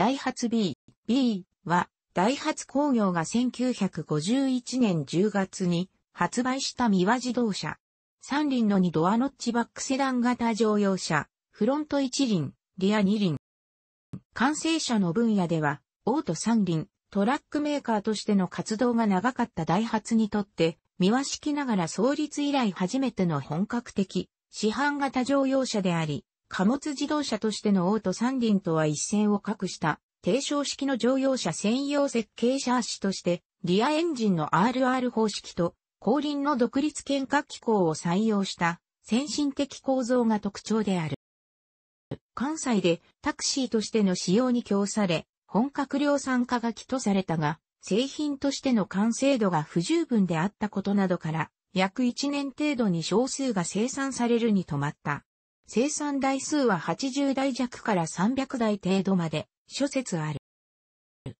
ダイハツ B、B は、ダイハツ工業が1951年10月に発売した三輪自動車。三輪の2ドアノッチバックセダン型乗用車、フロント一輪、リア二輪。完成車の分野では、オート三輪、トラックメーカーとしての活動が長かったダイハツにとって、三輪式ながら創立以来初めての本格的、市販型乗用車であり、貨物自動車としてのオート三輪とは一線を画した、低床式の乗用車専用設計シャーシとして、リアエンジンの RR 方式と後輪の独立懸架機構を採用した先進的構造が特徴である。関西でタクシーとしての使用に供され、本格量産化が起とされたが、製品としての完成度が不十分であったことなどから、約1年程度に少数が生産されるに止まった。生産台数は80台弱から300台程度まで諸説ある。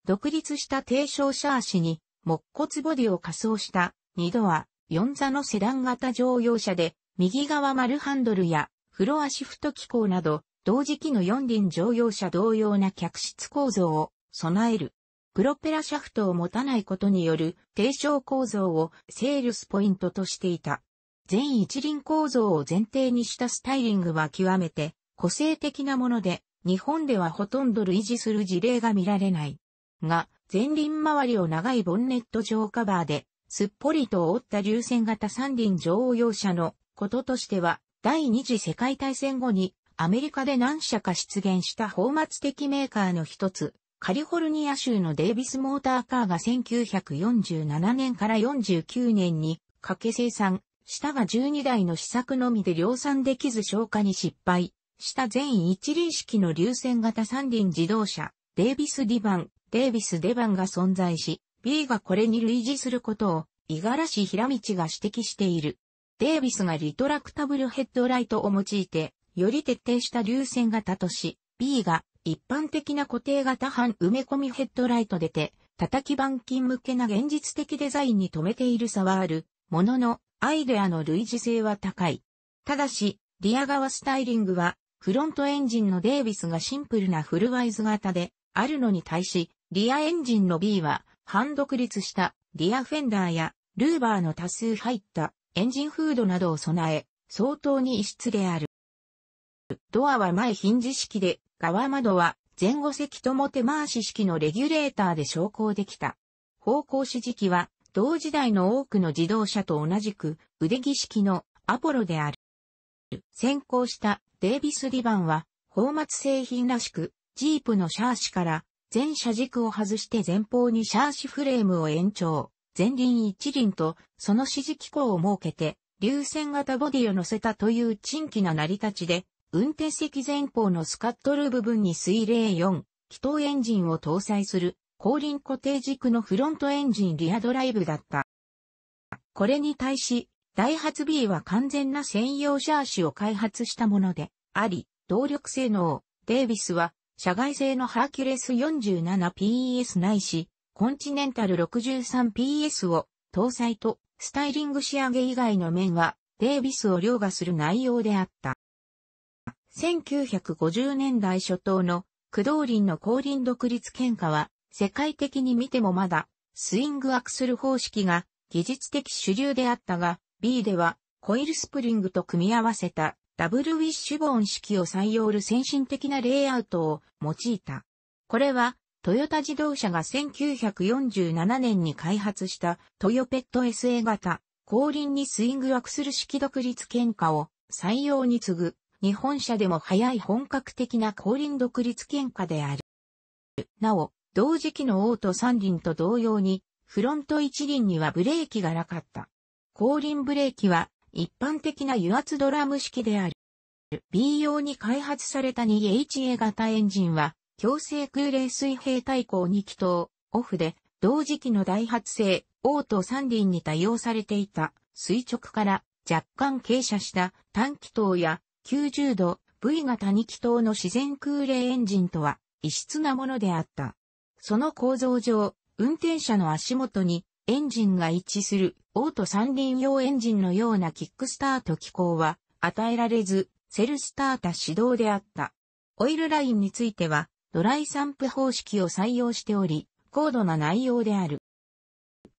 独立した低床シャーシに木骨ボディを仮装した2ドア、4座のセダン型乗用車で、右側丸ハンドルやフロアシフト機構など、同時期の4輪乗用車同様な客室構造を備える。プロペラシャフトを持たないことによる低床構造をセールスポイントとしていた。全一輪構造を前提にしたスタイリングは極めて個性的なもので、日本ではほとんど類似する事例が見られない。が、前輪周りを長いボンネット上カバーですっぽりと覆った流線型三輪乗用車のこととしては、第二次世界大戦後にアメリカで何社か出現した放末的メーカーの一つ、カリフォルニア州のデイビスモーターカーが1947年から49年にかけ生産したが12台の試作のみで量産できず消化に失敗。した全一輪式の流線型三輪自動車、デイビス・ディバン、デイビス・デバンが存在し、B がこれに類似することを、五十嵐平道が指摘している。デイビスがリトラクタブルヘッドライトを用いて、より徹底した流線型とし、B が一般的な固定型半埋め込みヘッドライトでて、叩き板金向けな現実的デザインに止めている差はある。ものの、アイデアの類似性は高い。ただし、リア側スタイリングは、フロントエンジンのデイビスがシンプルなフルワイズ型であるのに対し、リアエンジンの B は半独立したリアフェンダーやルーバーの多数入ったエンジンフードなどを備え、相当に異質である。ドアは前ヒンジ式で、側窓は前後席とも手回し式のレギュレーターで昇降できた。方向指示器は同時代の多くの自動車と同じく腕木式のアポロである。先行したデイビス・リバンは、放末製品らしく、ジープのシャーシから全車軸を外して前方にシャーシフレームを延長、前輪一輪とその指示機構を設けて、流線型ボディを乗せたという珍奇な成り立ちで、運転席前方のスカットル部分に水冷4、気筒エンジンを搭載する後輪固定軸のフロントエンジンリアドライブだった。これに対し、ダイハツ B は完全な専用シャーシを開発したものであり、動力性能、デイビスは社外製のハーキュレス 47PS ないし、コンチネンタル 63PS を搭載と、スタイリング仕上げ以外の面は、デイビスを凌駕する内容であった。1950年代初頭の駆動輪の後輪独立喧嘩は、世界的に見てもまだ、スイングアクスル方式が技術的主流であったが、 Bee では、コイルスプリングと組み合わせたダブルウィッシュボーン式を採用る先進的なレイアウトを用いた。これは、トヨタ自動車が1947年に開発したトヨペット SA 型後輪にスイングアクスル式独立懸架を採用に次ぐ日本車でも早い本格的な後輪独立懸架である。なお、同時期のオート三輪と同様にフロント一輪にはブレーキがなかった。後輪ブレーキは一般的な油圧ドラム式である。B 用に開発された 2HA 型エンジンは、強制空冷水平対向2気筒、オフで、同時期の大発生、オート3輪に対応されていた、垂直から若干傾斜した単気筒や90度 V 型2気筒の自然空冷エンジンとは異質なものであった。その構造上、運転者の足元にエンジンが一致するオート三輪用エンジンのようなキックスタート機構は与えられず、セルスタータ指導であった。オイルラインについては、ドライ散布方式を採用しており、高度な内容である。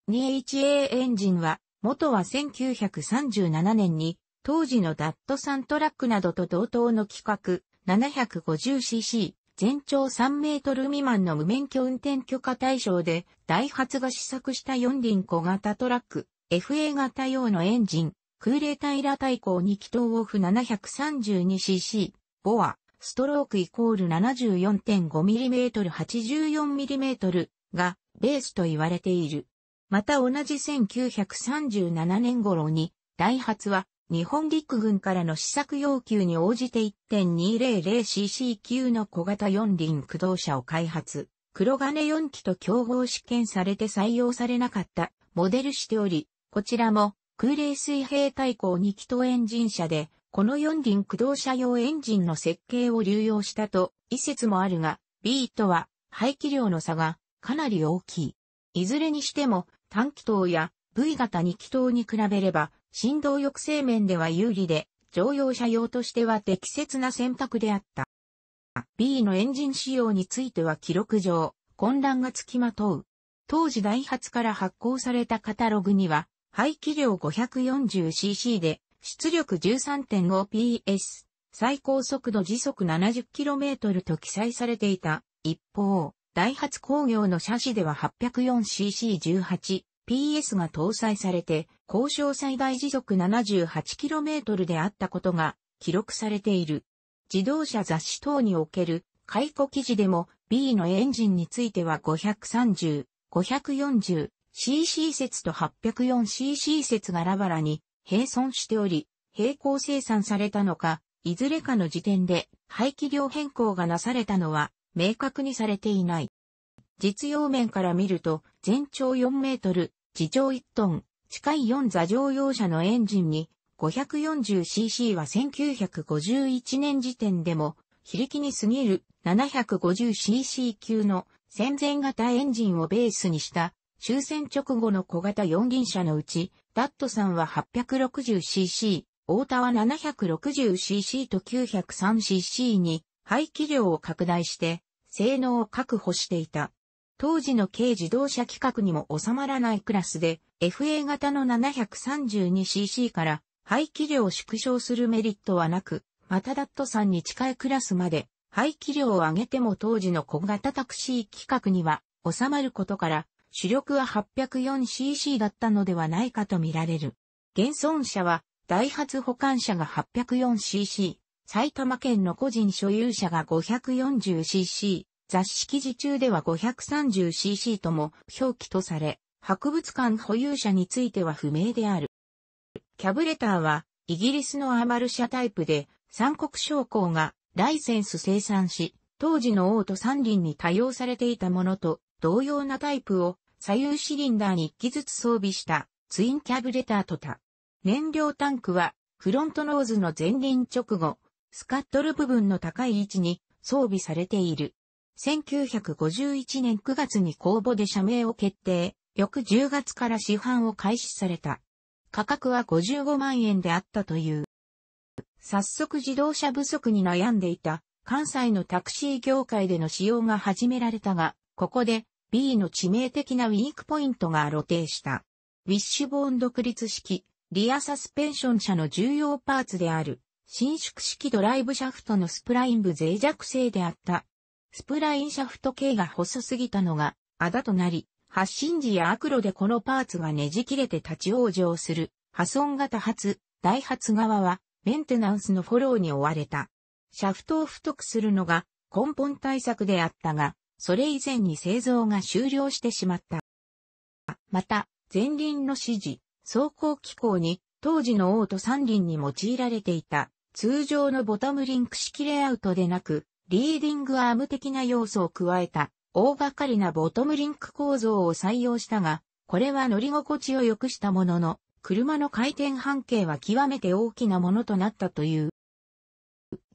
2HA エンジンは、元は1937年に、当時のダットサントラックなどと同等の規格、750cc、全長3メートル未満の無免許運転許可対象で、ダイハツが試作した4輪小型トラック、FA 型用のエンジン、空冷平対向2気筒オフ 732cc、ボア、ストロークイコール 74.5mm、84mm がベースと言われている。また同じ1937年頃に、ダイハツは日本陸軍からの試作要求に応じて 1.200cc 級の小型四輪駆動車を開発。黒金4機と競合試験されて採用されなかったモデルしており、こちらも空冷水平対向2気筒エンジン車で、この四輪駆動車用エンジンの設計を流用したと一説もあるが、B とは排気量の差がかなり大きい。いずれにしても単気筒や V 型2気筒に比べれば振動抑制面では有利で、乗用車用としては適切な選択であった。B のエンジン仕様については記録上、混乱がつきまとう。当時ダイハツから発行されたカタログには、排気量 540cc で、出力 13.5ps、最高速度時速 70km と記載されていた。一方、ダイハツ工業の車種では 804cc18、PS が搭載されて、交渉最大時速 78km であったことが記録されている。自動車雑誌等における解雇記事でも B のエンジンについては530、540cc 説と 804cc 説がラバラに並存しており、並行生産されたのか、いずれかの時点で排気量変更がなされたのは明確にされていない。実用面から見ると、全長4メートル、自重1トン、近い4座乗用車のエンジンに 540cc は1951年時点でも、非力に過ぎる 750cc 級の戦前型エンジンをベースにした終戦直後の小型四輪車のうち、ダットさんは 860cc、大田は 760cc と 903cc に排気量を拡大して性能を確保していた。当時の軽自動車規格にも収まらないクラスで、FA 型の 732cc から排気量を縮小するメリットはなく、またダットさんに近いクラスまで排気量を上げても当時の小型タクシー規格には収まることから、主力は 804cc だったのではないかと見られる。現存車は、ダイハツ保管車が 804cc、埼玉県の個人所有者が 540cc、雑誌記事中では 530cc とも表記とされ、博物館保有者については不明である。キャブレターはイギリスのアマル社タイプで三国商工がライセンス生産し、当時のオート三輪に多用されていたものと同様なタイプを左右シリンダーに1機ずつ装備したツインキャブレターとた。燃料タンクはフロントノーズの前輪直後、スカットル部分の高い位置に装備されている。1951年9月に公募で社名を決定、翌10月から市販を開始された。価格は55万円であったという。早速自動車不足に悩んでいた関西のタクシー業界での使用が始められたが、ここで B の致命的なウィークポイントが露呈した。ウィッシュボーン独立式、リアサスペンション車の重要パーツである、伸縮式ドライブシャフトのスプライン部脆弱性であったスプラインシャフト系が細すぎたのが、あだとなり、発進時や悪路でこのパーツがねじ切れて立ち往生する、破損型発、ダイハツ側は、メンテナンスのフォローに追われた。シャフトを太くするのが根本対策であったが、それ以前に製造が終了してしまった。また、前輪の指示、走行機構に、当時のオート三輪に用いられていた、通常のボタムリンク式レイアウトでなく、リーディングアーム的な要素を加えた大掛かりなボトムリンク構造を採用したが、これは乗り心地を良くしたものの、車の回転半径は極めて大きなものとなったという。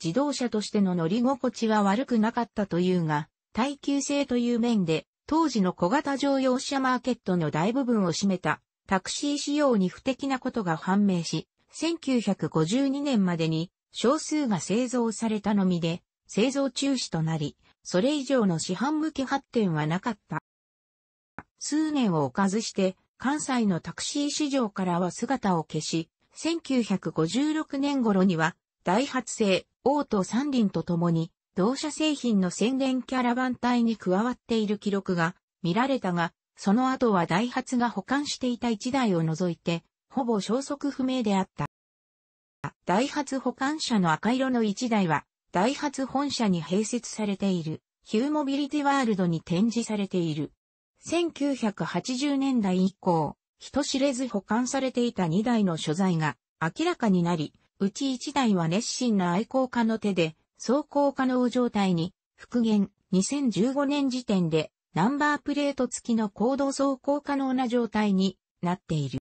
自動車としての乗り心地は悪くなかったというが、耐久性という面で、当時の小型乗用車マーケットの大部分を占めたタクシー仕様に不適なことが判明し、1952年までに少数が製造されたのみで、製造中止となり、それ以上の市販向け発展はなかった。数年を置かずして、関西のタクシー市場からは姿を消し、1956年頃には、大発生、オート三輪と共に、同社製品の宣伝キャラバン隊に加わっている記録が見られたが、その後はダイハツが保管していた1台を除いて、ほぼ消息不明であった。ダイハツ保管車の赤色の1台は、ダイハツ本社に併設されている、ヒューモビリティワールドに展示されている。1980年代以降、人知れず保管されていた2台の所在が明らかになり、うち1台は熱心な愛好家の手で走行可能状態に復元2015年時点でナンバープレート付きの行動走行可能な状態になっている。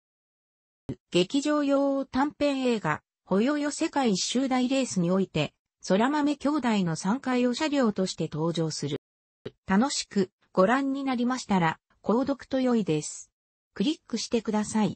劇場用短編映画、ほよよ世界一周大レースにおいて、空豆兄弟の参加用車両として登場する。楽しくご覧になりましたら、購読と良いです。クリックしてください。